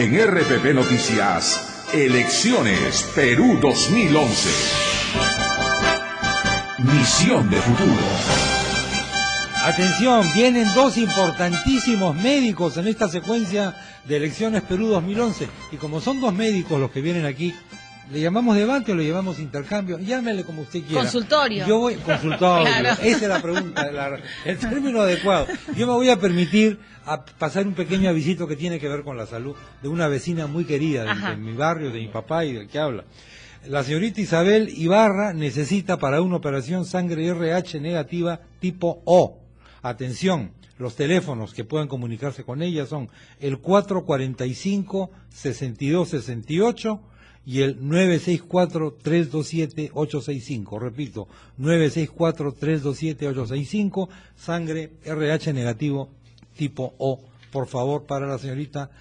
En RPP Noticias, Elecciones Perú 2011. Misión de futuro. Atención, vienen dos importantísimos médicos en esta secuencia de elecciones Perú 2011. Y como son dos médicos los que vienen aquí, ¿le llamamos debate o le llamamos intercambio? Llámele como usted quiera. Consultorio. Yo voy, consultorio. Claro. Esa es la pregunta, la- el término adecuado. Yo me voy a permitir a pasar un pequeño avisito que tiene que ver con la salud de una vecina muy querida de, de mi barrio, de mi papá y del que habla. La señorita Isabel Ibarra necesita para una operación sangre RH negativa tipo O. Atención, los teléfonos que puedan comunicarse con ella son el 445-6268 y el 964-327-865. Repito, 964-327-865, sangre RH negativo tipo O. Por favor, para la señorita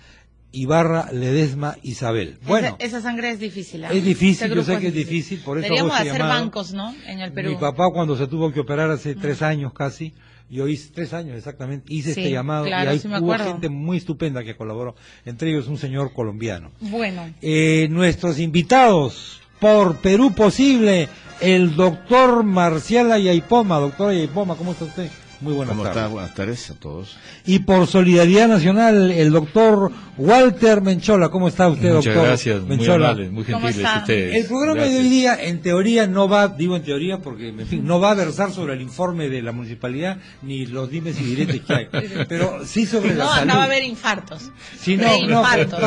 Ibarra Ledesma Isabel. Bueno. esa, esa sangre es difícil. ¿ah? Es difícil, Ese yo sé que es difícil, por eso Deberíamos este hacer llamado. bancos, ¿no? En el Perú. Mi papá cuando se tuvo que operar hace tres años casi, yo hice tres años exactamente, hice Sí, este llamado claro, y ahí sí me hubo gente muy estupenda que colaboró, entre ellos un señor colombiano. Bueno, Eh, nuestros invitados por Perú Posible, el doctor Marcial Ayaipoma. Doctor Ayaipoma, ¿cómo está usted? Muy buenas ¿Cómo tardes. está? Buenas tardes a todos. Y por Solidaridad Nacional, el doctor Walter Menchola. ¿Cómo está usted, Muchas doctor gracias, muy Menchola? amables, muy ¿Cómo gentiles está? ustedes. El programa de hoy día, en teoría, no va, digo en teoría porque, en fin, no va a versar sobre el informe de la municipalidad ni los dimes y diretes que hay, pero sí sobre la no, salud. acá va a haber infartos. Sí, no, no,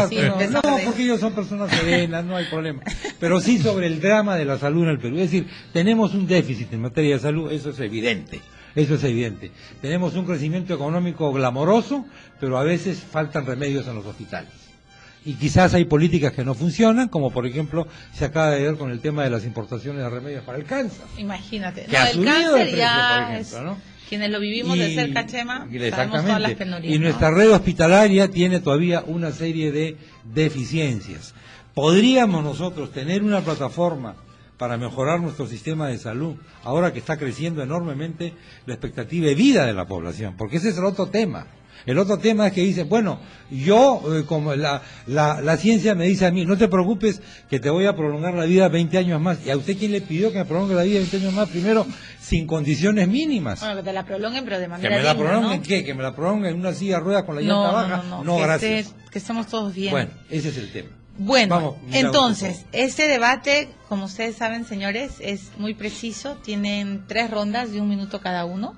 sí, no, no, porque ellos son personas serenas, no hay problema. Pero sí sobre el drama de la salud en el Perú. Es decir, tenemos un déficit en materia de salud, eso es evidente. Eso es evidente. Tenemos un crecimiento económico glamoroso, pero a veces faltan remedios en los hospitales. Y quizás hay políticas que no funcionan, como por ejemplo se acaba de ver con el tema de las importaciones de remedios para el cáncer. Imagínate. Que No, ha el cáncer precio, ya por ejemplo, es- ¿no? Quienes lo vivimos de cerca, Chema, y- sabemos todas las penurias. y ¿no? nuestra red hospitalaria tiene todavía una serie de deficiencias. ¿Podríamos nosotros tener una plataforma para mejorar nuestro sistema de salud, ahora que está creciendo enormemente la expectativa de vida de la población? Porque ese es el otro tema. El otro tema es que dicen, bueno, yo, eh, como la, la, la ciencia me dice a mí, no te preocupes que te voy a prolongar la vida 20 años más. ¿Y a usted quién le pidió que me prolongue la vida 20 años más? Primero, sin condiciones mínimas. Bueno, que te la prolonguen, pero de ¿Que manera me la digna, prolonguen ¿no? qué? ¿Que me la prolonguen en una silla de ruedas con la llanta No, baja? no, no, no, que gracias. que estemos todos bien. Bueno, ese es el tema. Bueno, Vamos, entonces, este debate, como ustedes saben, señores, es muy preciso. Tienen tres rondas de un minuto cada uno.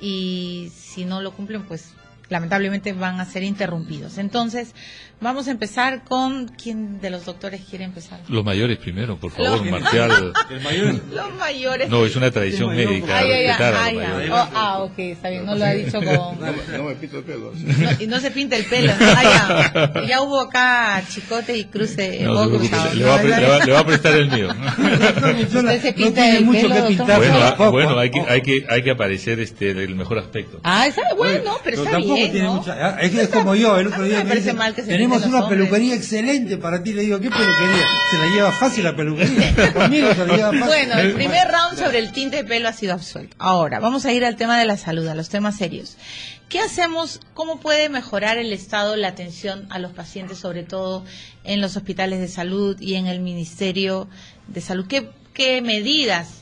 Y si no lo cumplen, pues lamentablemente van a ser interrumpidos. Entonces, vamos a empezar con quién de los doctores quiere empezar. Los mayores primero, por favor, Los- Marcial. El mayor Los mayores. No, es una tradición El mayor, médica Ay, ay, ay, ay. Oh, ah, ok, está bien, no lo ha dicho con... No me pito el pelo. No, y no se pinta el pelo. ¿no? Ah, ya. Ya hubo acá chicote y cruce. No se preocupe, cruzado. le va, pre- le va- le va a prestar el mío. Usted se pinta tiene el mucho pelo, que pintar Bueno, bueno hay, que, hay, que, hay que aparecer este, del mejor aspecto. Ah, está bueno, pero está tampoco bien, tiene ¿no? mucha... ah, Es como yo, el otro día Me me parece dicen, mal que se tenemos una los hombres". peluquería excelente para ti. Le digo, ¿qué peluquería? Se la lleva fácil la peluquería. Conmigo se la lleva fácil. Bueno, el primer round sobre el tinte de pelo ha sido absuelto. Ahora, vamos a ir al tema de la salud, a los temas serios. ¿Qué hacemos? ¿Cómo puede mejorar el Estado la atención a los pacientes, sobre todo en los hospitales de salud y en el Ministerio de Salud? ¿Qué, qué medidas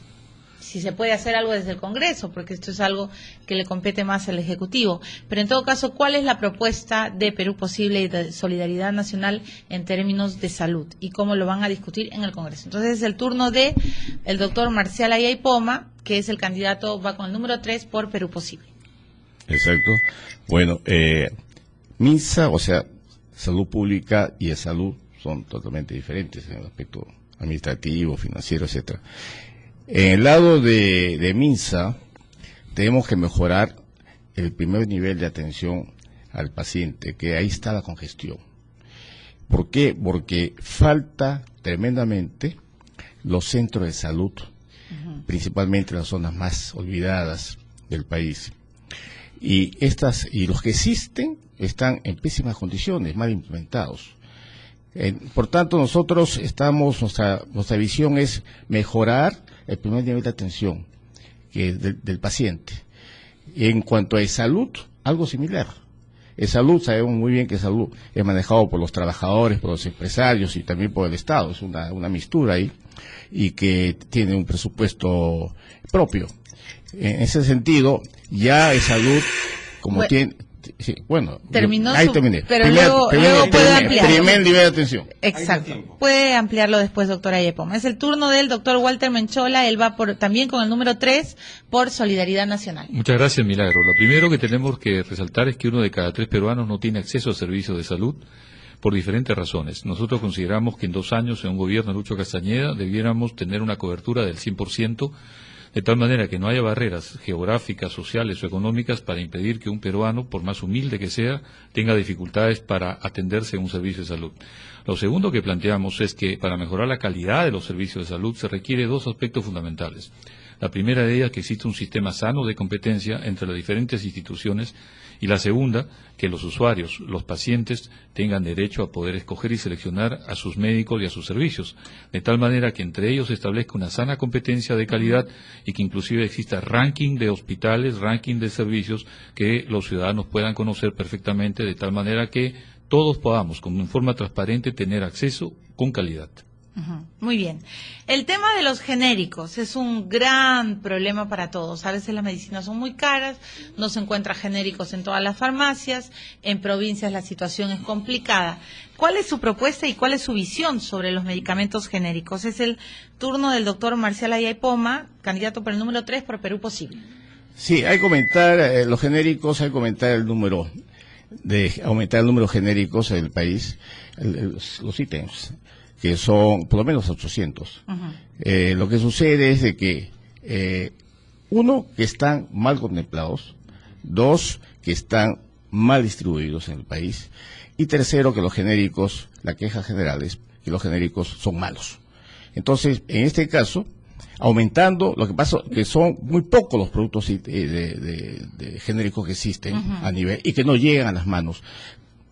si se puede hacer algo desde el Congreso, porque esto es algo que le compete más al Ejecutivo. Pero en todo caso, ¿cuál es la propuesta de Perú Posible y de Solidaridad Nacional en términos de salud y cómo lo van a discutir en el Congreso? Entonces es el turno de el doctor Marcial Ayaipoma, que es el candidato, va con el número 3 por Perú Posible. Exacto. Bueno, eh, MINSA, o sea, salud pública y salud son totalmente diferentes en el aspecto administrativo, financiero, etcétera. En el lado de, de MINSA, tenemos que mejorar el primer nivel de atención al paciente, que ahí está la congestión. ¿Por qué? Porque falta tremendamente los centros de salud, principalmente en las zonas más olvidadas del país. Y estas y los que existen están en pésimas condiciones, mal implementados. Eh, por tanto, nosotros estamos, nuestra, nuestra visión es mejorar el primer nivel de atención que del, del paciente. En cuanto a salud, algo similar. En salud sabemos muy bien que salud es manejado por los trabajadores, por los empresarios y también por el Estado. Es una, una mistura ahí y que tiene un presupuesto propio. En ese sentido, ya en salud, como Bueno. tiene... sí, bueno, yo- Terminó ahí su- terminé. pero luego- luego puede ampliar. primer nivel de atención. Exacto. Puede ampliarlo después, doctora Yepoma. Es el turno del doctor Walter Menchola. Él va por, también con el número 3 por Solidaridad Nacional. Muchas gracias, Milagro. Lo primero que tenemos que resaltar es que uno de cada tres peruanos no tiene acceso a servicios de salud por diferentes razones. Nosotros consideramos que en dos años, en un gobierno de Lucho Castañeda, debiéramos tener una cobertura del 100%, de tal manera que no haya barreras geográficas, sociales o económicas para impedir que un peruano, por más humilde que sea, tenga dificultades para atenderse en un servicio de salud. Lo segundo que planteamos es que para mejorar la calidad de los servicios de salud se requiere dos aspectos fundamentales. La primera de ellas, que existe un sistema sano de competencia entre las diferentes instituciones. Y la segunda, que los usuarios, los pacientes, tengan derecho a poder escoger y seleccionar a sus médicos y a sus servicios. De tal manera que entre ellos se establezca una sana competencia de calidad y que inclusive exista ranking de hospitales, ranking de servicios que los ciudadanos puedan conocer perfectamente. De tal manera que todos podamos, con forma transparente, tener acceso con calidad. Muy bien. El tema de los genéricos es un gran problema para todos. A veces las medicinas son muy caras, no se encuentran genéricos en todas las farmacias, en provincias la situación es complicada. ¿Cuál es su propuesta y cuál es su visión sobre los medicamentos genéricos? Es el turno del doctor Marcial Ayaipoma, candidato por el número 3 por Perú Posible. Sí, hay que aumentar eh, los genéricos, hay que aumentar el número de aumentar el número de genéricos en el país, los ítems, que son por lo menos 800. Ujú. Eh, lo que sucede es de que, eh, uno, que están mal contemplados, dos, que están mal distribuidos en el país, y tercero, que los genéricos, la queja general es que los genéricos son malos. Entonces, en este caso, aumentando, lo que pasa que son muy pocos los productos eh, de, de- de genéricos que existen a nivel y que no llegan a las manos.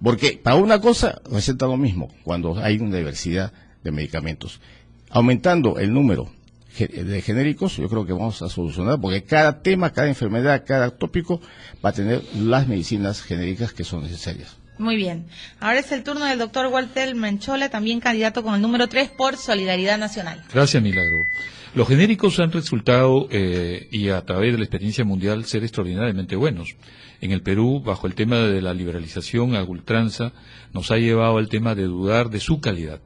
Porque para una cosa receta lo mismo cuando hay una diversidad de medicamentos. Aumentando el número de genéricos, yo creo que vamos a solucionar, porque cada tema, cada enfermedad, cada tópico va a tener las medicinas genéricas que son necesarias. Muy bien. Ahora es el turno del doctor Walter Menchola, también candidato con el número 3 por Solidaridad Nacional. Gracias, Milagro. Los genéricos han resultado, eh, y a través de la experiencia mundial, ser extraordinariamente buenos. En el Perú, bajo el tema de la liberalización a ultranza, nos ha llevado al tema de dudar de su calidad.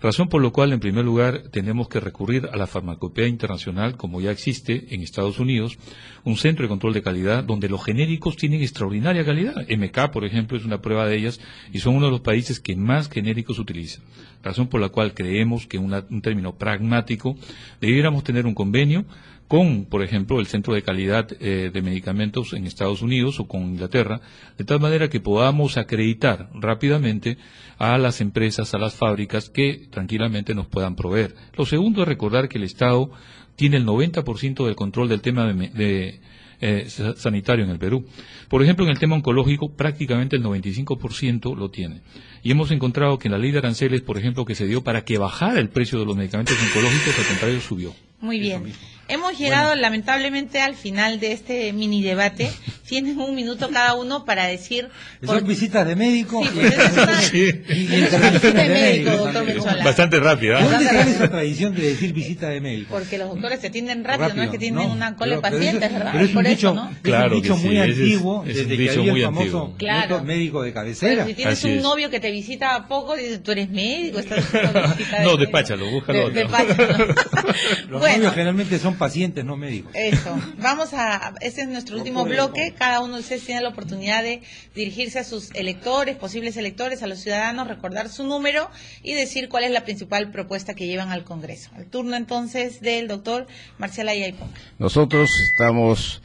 Razón por lo cual, en primer lugar, tenemos que recurrir a la farmacopea internacional, como ya existe en Estados Unidos, un centro de control de calidad donde los genéricos tienen extraordinaria calidad. MK, por ejemplo, es una prueba de ellas y son uno de los países que más genéricos utilizan. Razón por la cual creemos que una- un término pragmático debiéramos tener un convenio con, por ejemplo, el Centro de Calidad eh, de Medicamentos en Estados Unidos o con Inglaterra, de tal manera que podamos acreditar rápidamente a las empresas, a las fábricas que tranquilamente nos puedan proveer. Lo segundo es recordar que el Estado tiene el 90% del control del tema de, eh, sa- sanitario en el Perú. Por ejemplo, en el tema oncológico, prácticamente el 95% lo tiene. Y hemos encontrado que en la ley de aranceles, por ejemplo, que se dio para que bajara el precio de los medicamentos oncológicos, al contrario, subió. Muy bien. Hemos llegado lamentablemente al final de este mini debate. Tienen un minuto cada uno para decir... por- Son visitas de médico Sí, pues eso es una- y es una intervenciones visita de médico, doctor. Menchola. Bastante rápida. ¿eh? ¿Dónde sale esa tradición de decir visita de médico? Porque los doctores se atienden rápido, no es que tienen no, una cola de pero- pero pacientes, ¿verdad? Pero es un Por dicho, eso, ¿no? es Claro un dicho sí, muy es- antiguo, es desde que dicho había muy el famoso antiguo. Claro. médico de Pero cabecera. si tienes Así un es. novio que te visita poco, dices, tú eres médico, estás visita de No, despáchalo, búscalo. Los bueno, novios generalmente son pacientes, no médicos. Eso, vamos a, este es nuestro último bloque, cada uno de ustedes tiene la oportunidad de dirigirse a sus electores, posibles electores, a los ciudadanos, recordar su número y decir cuál es la principal propuesta que llevan al Congreso. El turno entonces del doctor Marcial Ayaipón. Nosotros estamos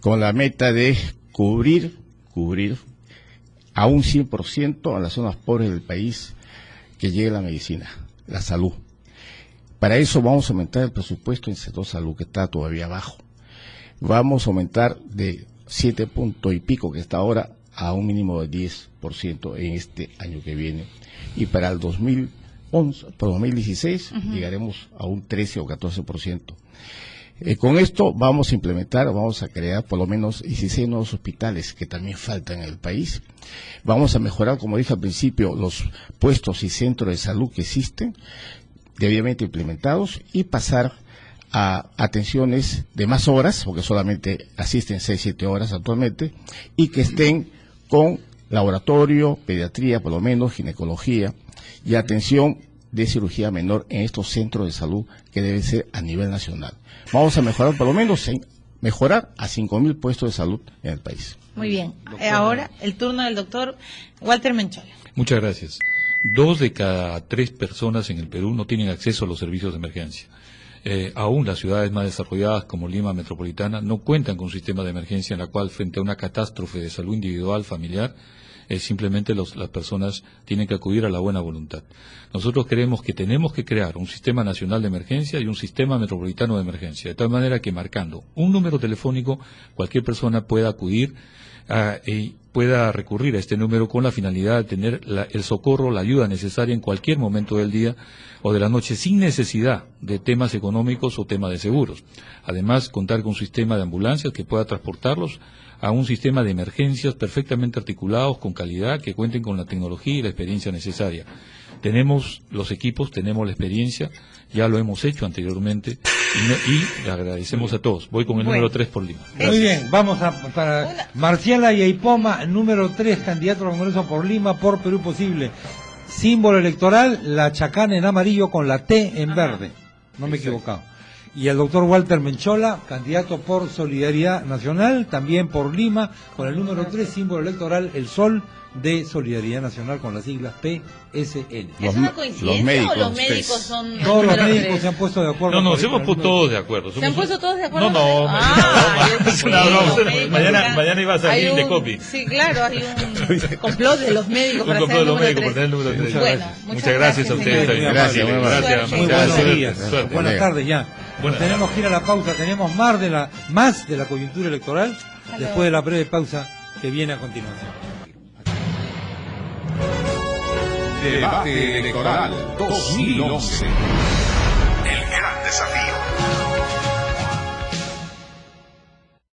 con la meta de cubrir, cubrir a un 100% a las zonas pobres del país que llegue la medicina, la salud. Para eso vamos a aumentar el presupuesto en sector salud, que está todavía bajo. Vamos a aumentar de 7 puntos y pico, que está ahora, a un mínimo de 10% en este año que viene. Y para el 2011, para 2016 llegaremos a un 13 o 14%. Eh, con esto vamos a implementar, vamos a crear por lo menos 16 nuevos hospitales que también faltan en el país. Vamos a mejorar, como dije al principio, los puestos y centros de salud que existen, debidamente implementados, y pasar a atenciones de más horas, porque solamente asisten 6-7 horas actualmente, y que estén con laboratorio, pediatría, por lo menos, ginecología, y atención de cirugía menor en estos centros de salud que deben ser a nivel nacional. Vamos a mejorar, por lo menos, en, mejorar a 5.000 puestos de salud en el país. Muy bien. Eh, ahora el turno del doctor Walter Menchola. Muchas gracias. Dos de cada tres personas en el Perú no tienen acceso a los servicios de emergencia. Eh, aún las ciudades más desarrolladas como Lima Metropolitana no cuentan con un sistema de emergencia en la cual frente a una catástrofe de salud individual, familiar, eh, simplemente los, las personas tienen que acudir a la buena voluntad. Nosotros creemos que tenemos que crear un sistema nacional de emergencia y un sistema metropolitano de emergencia, de tal manera que marcando un número telefónico cualquier persona pueda acudir ah, y pueda recurrir a este número con la finalidad de tener la- el socorro, la ayuda necesaria en cualquier momento del día o de la noche sin necesidad de temas económicos o temas de seguros. Además, contar con un sistema de ambulancias que pueda transportarlos a un sistema de emergencias perfectamente articulados, con calidad, que cuenten con la tecnología y la experiencia necesaria. Tenemos los equipos, tenemos la experiencia, ya lo hemos hecho anteriormente y, no- y le agradecemos a todos. Voy con el Bueno. número 3 por Lima. Muy bien, vamos a para Una- Marciala Yeipoma, número 3, candidato al Congreso por Lima, por Perú Posible. Símbolo electoral, la chacana en amarillo con la T en verde. No me he equivocado. Y el doctor Walter Menchola, candidato por Solidaridad Nacional, también por Lima, con el número 3, símbolo electoral, el sol de Solidaridad Nacional con las siglas PSN. ¿Es Los una coincidencia los médicos, o los médicos son Todos los médicos tres? se han puesto de acuerdo. No, no, por- nos hemos por puesto todos de acuerdo. ¿Se han puesto todos de acuerdo? No, no, Ah, es una broma. Mañana- mañana iba a salir hay de un- copy. Sí, claro, hay un complot de los médicos Un para complot hacer el de los número médicos tres. para tener el número tres. Bueno, Muchas muchas, Muchas gracias a ustedes. Gracias. Gracias. Muy buenos días. Buenas tardes ya. Buenas tenemos que ir a la pausa. Tenemos más de la más de la coyuntura electoral después de la breve pausa que viene a continuación. Debate electoral 2011. El gran desafío.